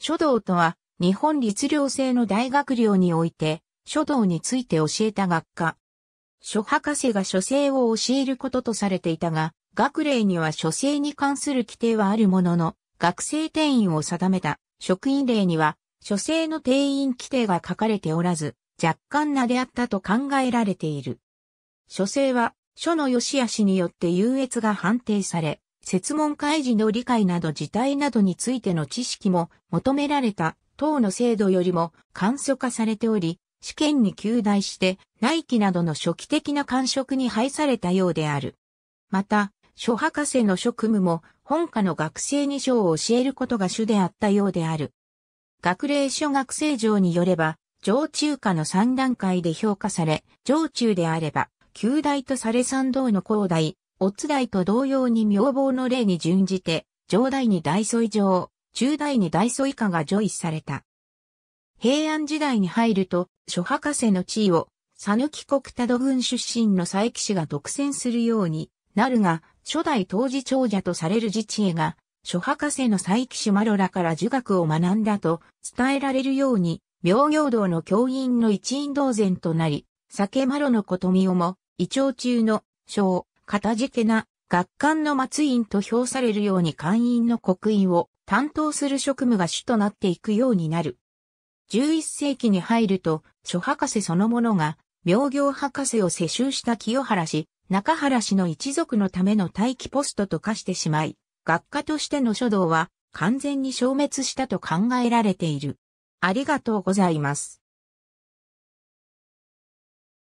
書道とは、日本律令制の大学寮において、書道について教えた学科。書博士が書生を教えることとされていたが、学令には書生に関する規定はあるものの、学生定員を定めた職員令には、書生の定員規定が書かれておらず、若干なであったと考えられている。書生は、書の良し悪しによって優越が判定され、説問開示の理解など事態などについての知識も求められた等の制度よりも簡素化されており、試験に求大して内規などの初期的な感触に配されたようである。また、書博士の職務も本科の学生に書を教えることが主であったようである。学齢書学生上によれば、上中科の3段階で評価され、上中であれば、旧大とされ三道の高大、オツ大と同様に名簿の例に準じて、上大に大祖以上、中大に大祖以下が除位された。平安時代に入ると、諸博士の地位を、佐抜国多度郡出身の佐伯氏が独占するようになるが、初代当時長者とされる自治へが、諸博士の佐伯氏マロらから儒学を学んだと伝えられるように、明行道の教員の一員同然となり、酒マロのことみをも、異長中の、小、かたじけな、学官の末院と評されるように会員の刻印を担当する職務が主となっていくようになる。11世紀に入ると、諸博士そのものが、明行博士を世襲した清原氏、中原氏の一族のための待機ポストと化してしまい、学科としての書道は完全に消滅したと考えられている。ありがとうございます。